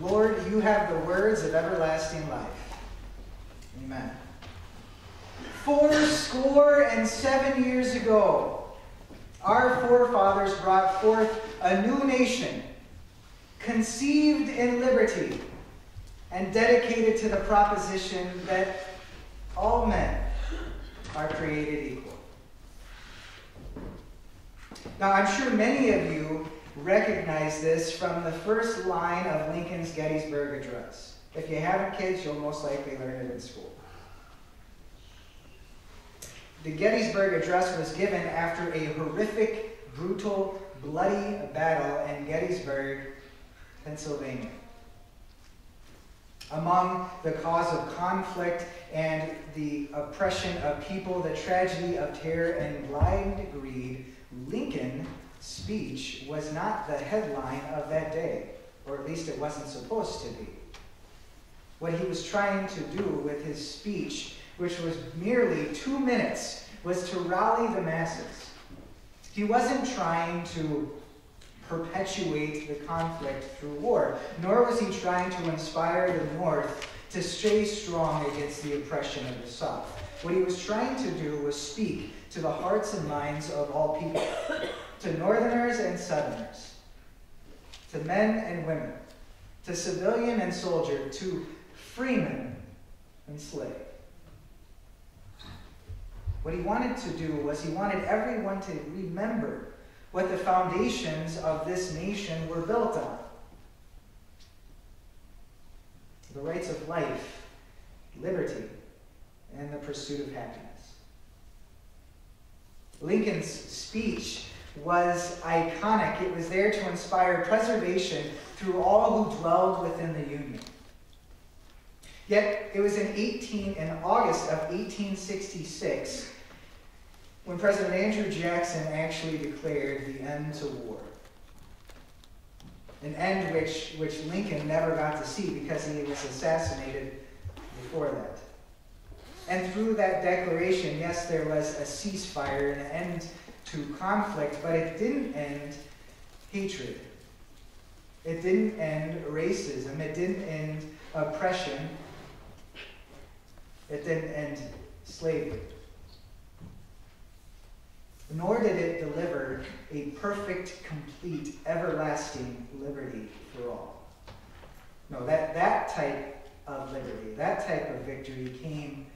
Lord, you have the words of everlasting life. Amen. Four score and seven years ago, our forefathers brought forth a new nation, conceived in liberty, and dedicated to the proposition that all men are created equal. Now, I'm sure many of you recognize this from the first line of Lincoln's Gettysburg Address. If you haven't kids, you'll most likely learn it in school. The Gettysburg Address was given after a horrific, brutal, bloody battle in Gettysburg, Pennsylvania. Among the cause of conflict and the oppression of people, the tragedy of terror and blind greed, Lincoln's speech was not the headline of that day, or at least it wasn't supposed to be. What he was trying to do with his speech, which was merely two minutes, was to rally the masses. He wasn't trying to perpetuate the conflict through war, nor was he trying to inspire the North to stay strong against the oppression of the South. What he was trying to do was speak to the hearts and minds of all people, to Northerners and Southerners, to men and women, to civilian and soldier, to freeman and slave. What he wanted to do was he wanted everyone to remember what the foundations of this nation were built on the rights of life, liberty, and the pursuit of happiness. Lincoln's speech was iconic. It was there to inspire preservation through all who dwelled within the Union. Yet it was in 18 in August of 1866 when President Andrew Jackson actually declared the end to war. An end which, which Lincoln never got to see because he was assassinated before that. And through that declaration, yes, there was a ceasefire, and an end to conflict, but it didn't end hatred. It didn't end racism. It didn't end oppression. It didn't end slavery. Nor did it deliver a perfect, complete, everlasting liberty for all. No, that, that type of liberty, that type of victory came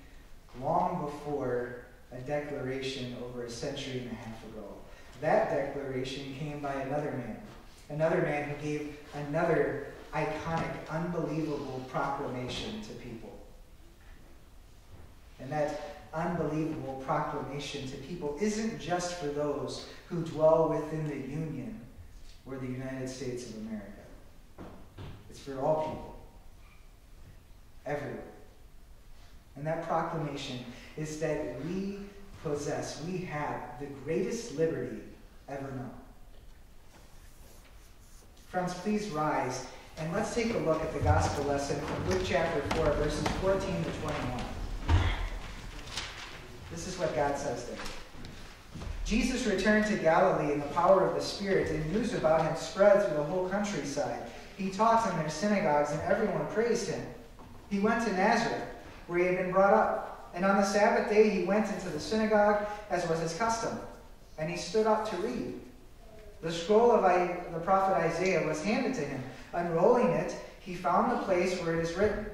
long before a declaration over a century and a half ago. That declaration came by another man, another man who gave another iconic, unbelievable proclamation to people. And that unbelievable proclamation to people isn't just for those who dwell within the Union or the United States of America. It's for all people, everywhere. And that proclamation is that we possess, we have the greatest liberty ever known. Friends, please rise and let's take a look at the gospel lesson from Luke chapter 4, verses 14 to 21. This is what God says there. Jesus returned to Galilee in the power of the Spirit, and news about him spread through the whole countryside. He taught in their synagogues, and everyone praised him. He went to Nazareth, where he had been brought up. And on the Sabbath day he went into the synagogue, as was his custom, and he stood up to read. The scroll of the prophet Isaiah was handed to him. Unrolling it, he found the place where it is written,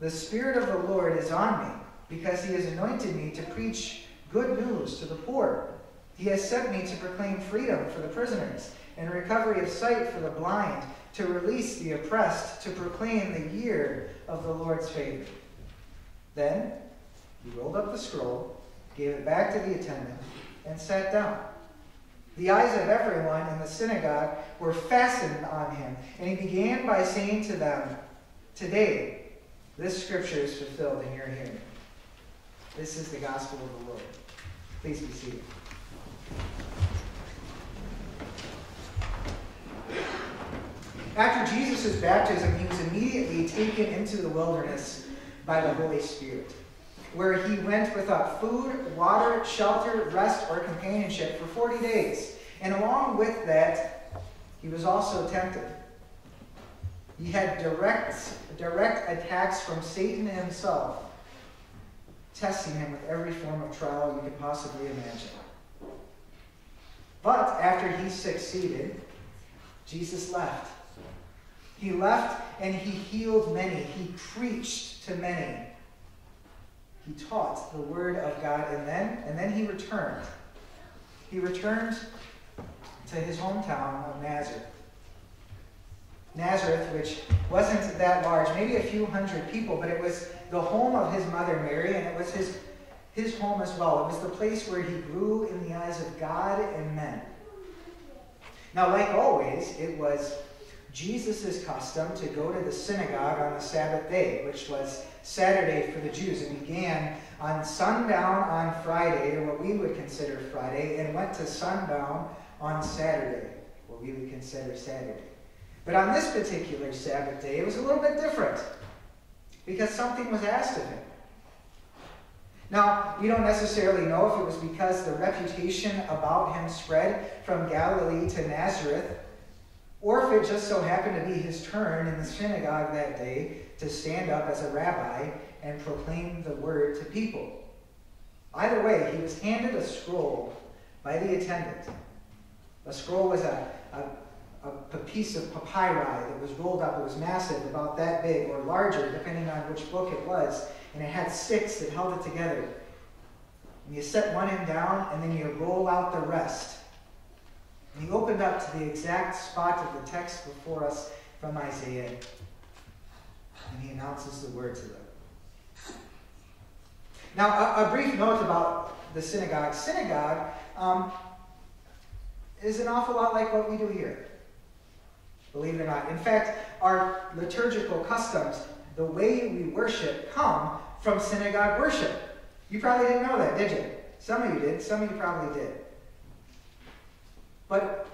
The Spirit of the Lord is on me because he has anointed me to preach good news to the poor. He has sent me to proclaim freedom for the prisoners and recovery of sight for the blind, to release the oppressed, to proclaim the year of the Lord's favor. Then he rolled up the scroll, gave it back to the attendant, and sat down. The eyes of everyone in the synagogue were fastened on him, and he began by saying to them, Today, this scripture is fulfilled in your hearing. This is the gospel of the Lord. Please be seated. After Jesus' baptism, he was immediately taken into the wilderness by the Holy Spirit, where he went without food, water, shelter, rest, or companionship for 40 days. And along with that, he was also tempted. He had direct, direct attacks from Satan himself, testing him with every form of trial you could possibly imagine. But after he succeeded, Jesus left. He left and he healed many. He preached to many. He taught the word of God and then and then he returned. He returned to his hometown of Nazareth. Nazareth, which wasn't that large, maybe a few hundred people, but it was the home of his mother Mary, and it was his, his home as well. It was the place where he grew in the eyes of God and men. Now, like always, it was Jesus' custom to go to the synagogue on the Sabbath day, which was Saturday for the Jews. It began on sundown on Friday, or what we would consider Friday, and went to sundown on Saturday, what we would consider Saturday. But on this particular Sabbath day, it was a little bit different because something was asked of him. Now, we don't necessarily know if it was because the reputation about him spread from Galilee to Nazareth, or if it just so happened to be his turn in the synagogue that day to stand up as a rabbi and proclaim the word to people. Either way, he was handed a scroll by the attendant. A scroll was a, a a, piece of papyri that was rolled up. It was massive, about that big or larger, depending on which book it was. And it had sticks that held it together. And you set one end down, and then you roll out the rest. And he opened up to the exact spot of the text before us from Isaiah. And he announces the word to them. Now, a, a brief note about the synagogue. Synagogue um, is an awful lot like what we do here believe it or not. In fact, our liturgical customs, the way we worship, come from synagogue worship. You probably didn't know that, did you? Some of you did, some of you probably did. But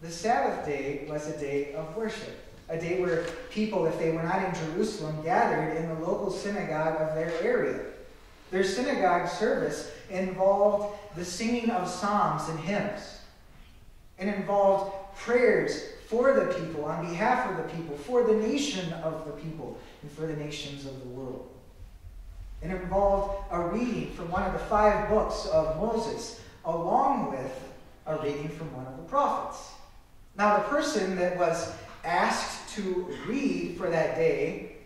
the Sabbath day was a day of worship, a day where people, if they were not in Jerusalem, gathered in the local synagogue of their area. Their synagogue service involved the singing of psalms and hymns. It involved prayers for the people, on behalf of the people, for the nation of the people, and for the nations of the world. It involved a reading from one of the five books of Moses, along with reading from one of the prophets. Now, the person that was asked to read for that day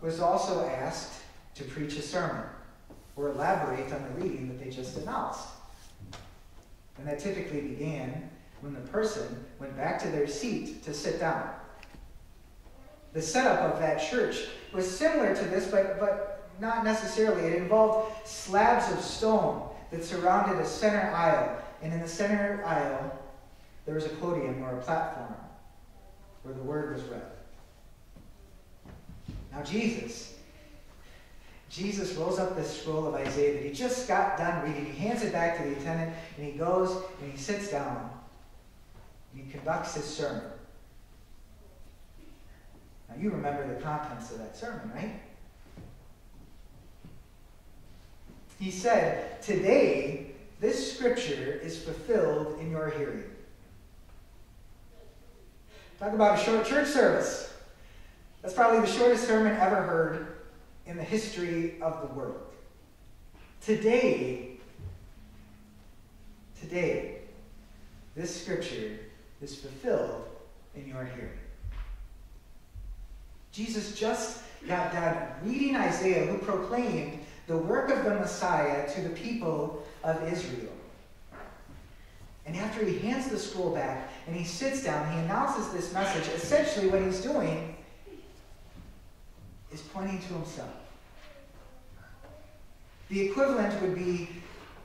was also asked to preach a sermon or elaborate on the reading that they just announced. And that typically began when the person went back to their seat to sit down. The setup of that church was similar to this, but, but not necessarily. It involved slabs of stone that surrounded a center aisle. And in the center aisle, there was a podium or a platform where the word was read. Now, Jesus, Jesus rolls up this scroll of Isaiah that he just got done reading. He hands it back to the attendant, and he goes and he sits down he conducts his sermon. Now, you remember the contents of that sermon, right? He said, Today, this scripture is fulfilled in your hearing. Talk about a short church service. That's probably the shortest sermon ever heard in the history of the world. Today, today, this scripture is fulfilled in your hearing. Jesus just got done reading Isaiah, who proclaimed the work of the Messiah to the people of Israel. And after he hands the scroll back and he sits down, he announces this message. Essentially, what he's doing is pointing to himself. The equivalent would be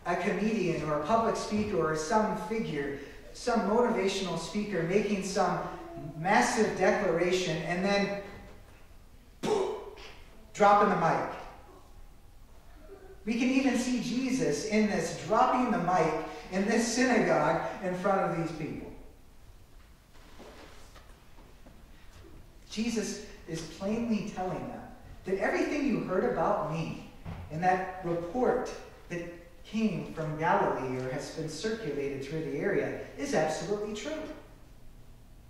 a comedian or a public speaker or some figure some motivational speaker making some massive declaration and then boom, dropping the mic. We can even see Jesus in this dropping the mic in this synagogue in front of these people. Jesus is plainly telling them that everything you heard about me in that report that came from Galilee or has been circulated through the area is absolutely true.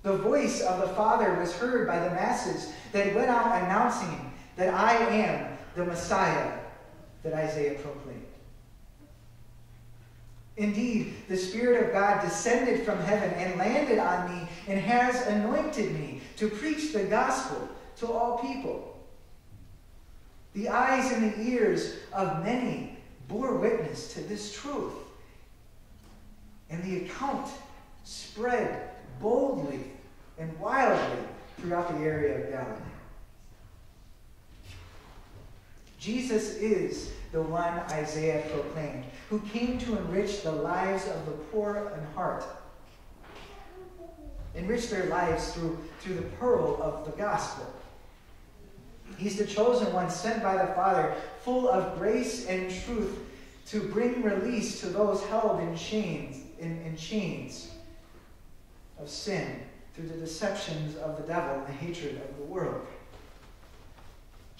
The voice of the Father was heard by the masses that went out announcing that I am the Messiah that Isaiah proclaimed. Indeed, the Spirit of God descended from heaven and landed on me and has anointed me to preach the gospel to all people. The eyes and the ears of many bore witness to this truth. And the account spread boldly and wildly throughout the area of Galilee. Jesus is the one Isaiah proclaimed, who came to enrich the lives of the poor in heart, enrich their lives through, through the pearl of the gospel. He's the chosen one sent by the Father, full of grace and truth, to bring release to those held in chains, in, in chains of sin through the deceptions of the devil and the hatred of the world.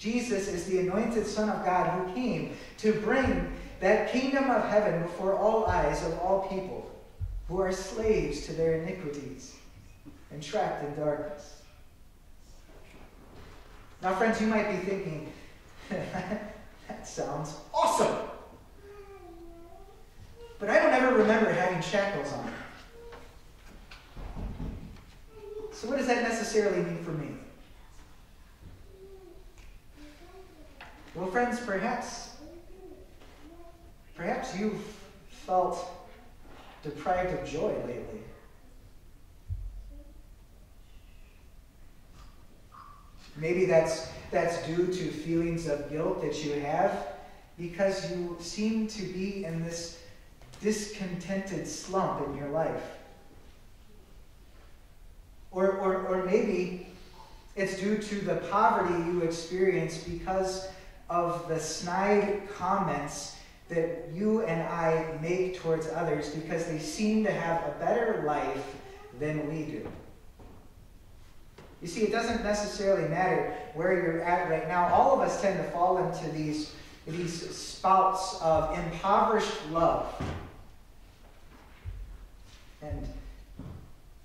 Jesus is the anointed Son of God who came to bring that kingdom of heaven before all eyes of all people who are slaves to their iniquities and trapped in darkness. Now, friends, you might be thinking, that sounds awesome. But I don't ever remember having shackles on. So, what does that necessarily mean for me? Well, friends, perhaps, perhaps you've felt deprived of joy lately. Maybe that's, that's due to feelings of guilt that you have because you seem to be in this discontented slump in your life. Or, or, or maybe it's due to the poverty you experience because of the snide comments that you and I make towards others because they seem to have a better life than we do. You see, it doesn't necessarily matter where you're at right now. All of us tend to fall into these, these spouts of impoverished love and,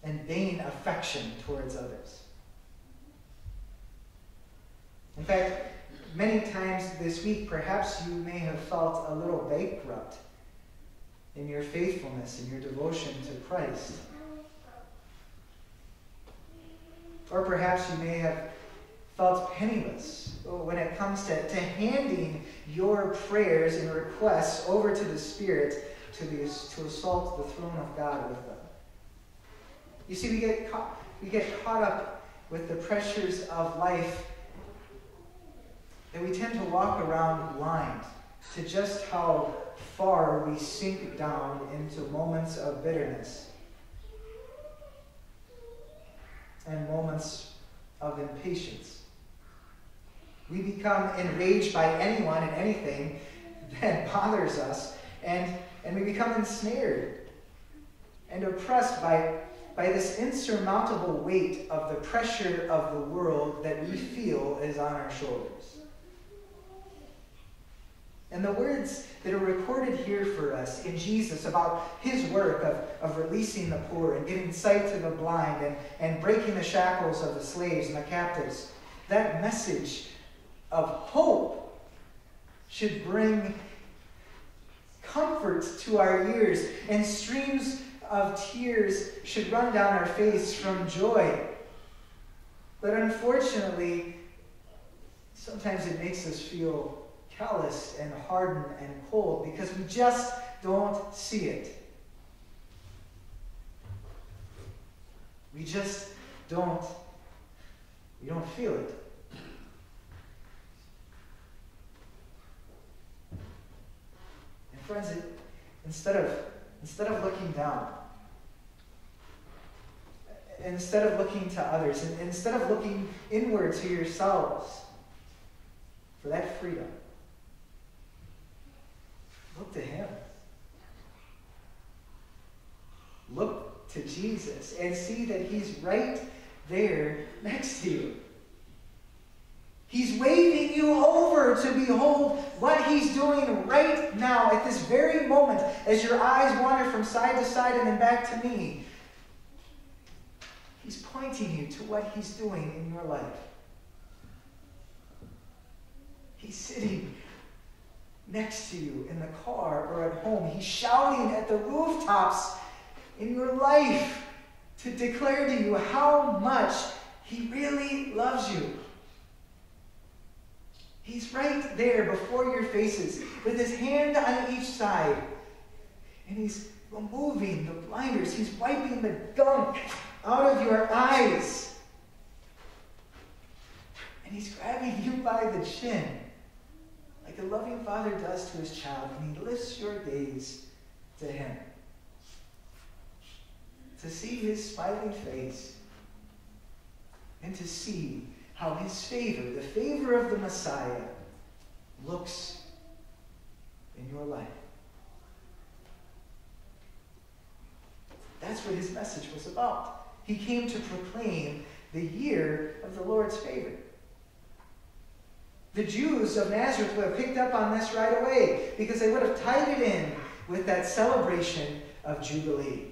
and vain affection towards others. In fact, Many times this week, perhaps you may have felt a little bankrupt in your faithfulness and your devotion to Christ. Or perhaps you may have felt penniless when it comes to, to handing your prayers and requests over to the Spirit to, to assault the throne of God with them. You see, we get caught, we get caught up with the pressures of life that we tend to walk around blind to just how far we sink down into moments of bitterness and moments of impatience. We become enraged by anyone and anything that bothers us, and, and we become ensnared and oppressed by, by this insurmountable weight of the pressure of the world that we feel is on our shoulders. And the words that are recorded here for us in Jesus about his work of, of releasing the poor and giving sight to the blind and, and breaking the shackles of the slaves and the captives, that message of hope should bring comfort to our ears, and streams of tears should run down our face from joy. But unfortunately, sometimes it makes us feel calloused and hardened and cold because we just don't see it. We just don't we don't feel it. And friends, it, instead of instead of looking down, instead of looking to others, and instead of looking inward to yourselves for that freedom, Look to Him. Look to Jesus and see that He's right there next to you. He's waving you over to behold what He's doing right now at this very moment as your eyes wander from side to side and then back to me. He's pointing you to what He's doing in your life. He's sitting next to you in the car or at home. He's shouting at the rooftops in your life to declare to you how much He really loves you. He's right there before your faces with his hand on each side. And he's removing the blinders. He's wiping the gunk out of your eyes. And he's grabbing you by the chin, like a loving father does to his child, and he lifts your gaze to him. To see his smiling face, and to see how his favor, the favor of the Messiah, looks in your life. That's what his message was about. He came to proclaim the year of the Lord's favor. The Jews of Nazareth would have picked up on this right away because they would have tied it in with that celebration of Jubilee.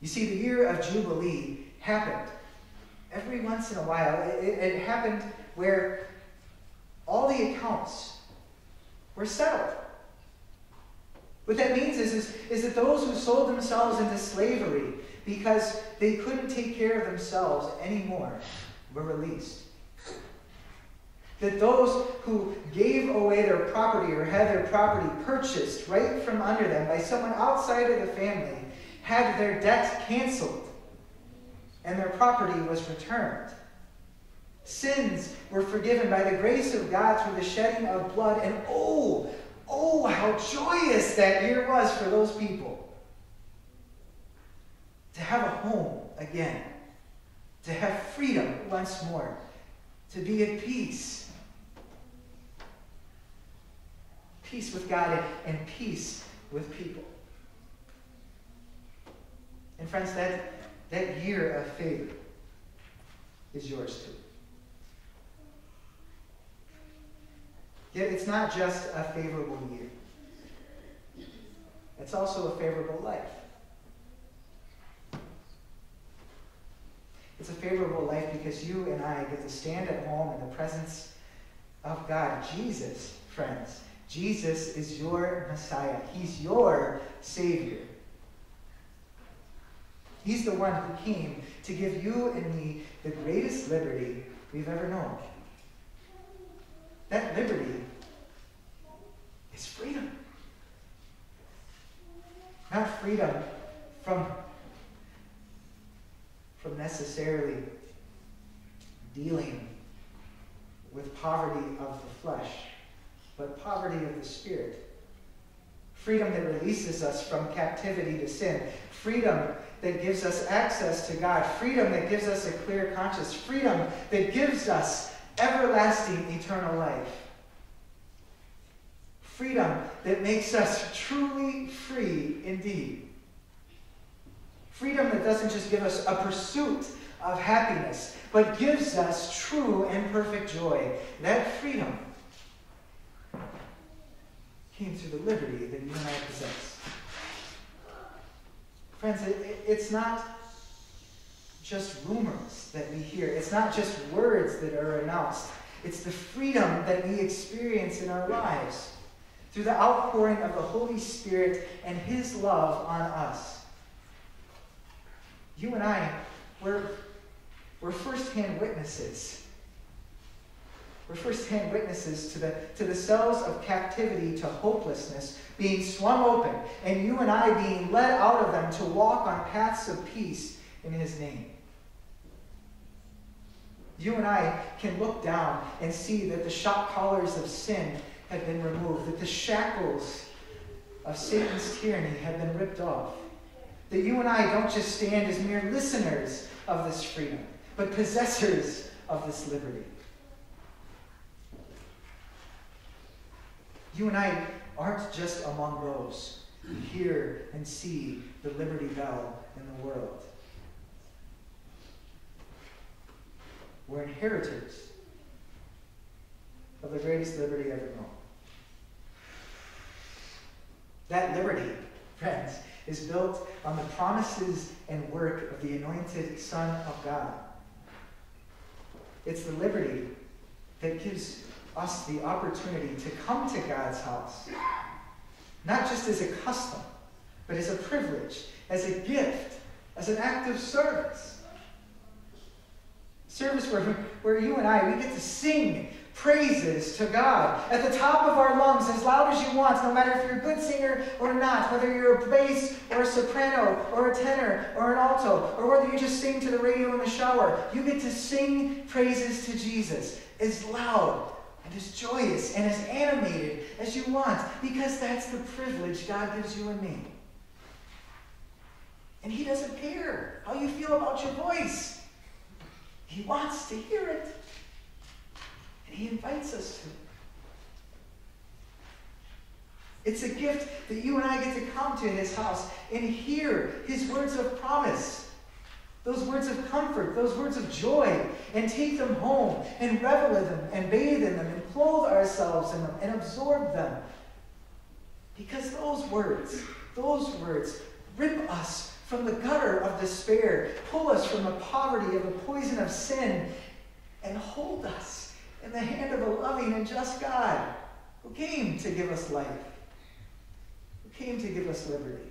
You see, the year of Jubilee happened every once in a while. It, it happened where all the accounts were settled. What that means is, is, is that those who sold themselves into slavery because they couldn't take care of themselves anymore were released. That those who gave away their property or had their property purchased right from under them by someone outside of the family had their debts canceled and their property was returned. Sins were forgiven by the grace of God through the shedding of blood, and oh, oh, how joyous that year was for those people. To have a home again, to have freedom once more, to be at peace. Peace with God and peace with people. And friends, that, that year of favor is yours too. Yet it's not just a favorable year, it's also a favorable life. It's a favorable life because you and I get to stand at home in the presence of God. Jesus, friends, Jesus is your Messiah. He's your Savior. He's the one who came to give you and me the greatest liberty we've ever known. That liberty is freedom. Not freedom from, from necessarily dealing with poverty of the flesh, but poverty of the spirit. Freedom that releases us from captivity to sin. Freedom that gives us access to God. Freedom that gives us a clear conscience. Freedom that gives us everlasting eternal life. Freedom that makes us truly free indeed. Freedom that doesn't just give us a pursuit of happiness, but gives us true and perfect joy. That freedom came through the liberty that you and I possess. Friends, it, it's not just rumors that we hear. It's not just words that are announced. It's the freedom that we experience in our lives through the outpouring of the Holy Spirit and His love on us. You and I, we're, we're firsthand witnesses. We're firsthand witnesses to the, to the cells of captivity to hopelessness being swung open, and you and I being led out of them to walk on paths of peace in His name. You and I can look down and see that the shock collars of sin have been removed, that the shackles of Satan's tyranny have been ripped off. That you and I don't just stand as mere listeners of this freedom, but possessors of this liberty. You and I aren't just among those who hear and see the Liberty Bell in the world. We're inheritors of the greatest liberty ever known. That liberty, friends, is built on the promises and work of the anointed Son of God. It's the liberty that gives us the opportunity to come to God's house, not just as a custom, but as a privilege, as a gift, as an act of service. Service where, where you and I, we get to sing praises to God at the top of our lungs, as loud as you want, no matter if you're a good singer or not, whether you're a bass or a soprano or a tenor or an alto, or whether you just sing to the radio in the shower. You get to sing praises to Jesus as loud and as joyous and as animated as you want, because that's the privilege God gives you and me. And He doesn't care how you feel about your voice. He wants to hear it. And He invites us to. It's a gift that you and I get to come to in His house and hear His words of promise, comfort, those words of joy, and take them home and revel in them and bathe in them and clothe ourselves in them and absorb them. Because those words, those words rip us from the gutter of despair, pull us from the poverty of the poison of sin, and hold us in the hand of a loving and just God who came to give us life, who came to give us liberty.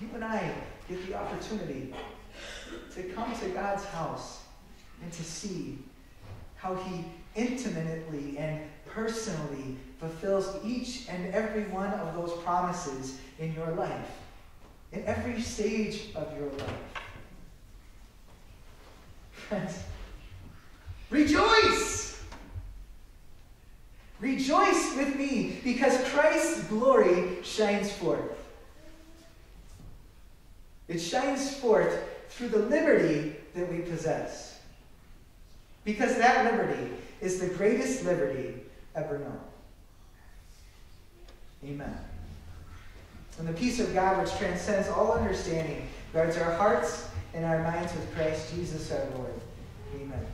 You and I get the opportunity to come to God's house and to see how He intimately and personally fulfills each and every one of those promises in your life, in every stage of your life. Friends, rejoice! Rejoice with me because Christ's glory shines forth. It shines forth through the liberty that we possess. Because that liberty is the greatest liberty ever known. Amen. And the peace of God, which transcends all understanding, guards our hearts and our minds with Christ Jesus our Lord. Amen.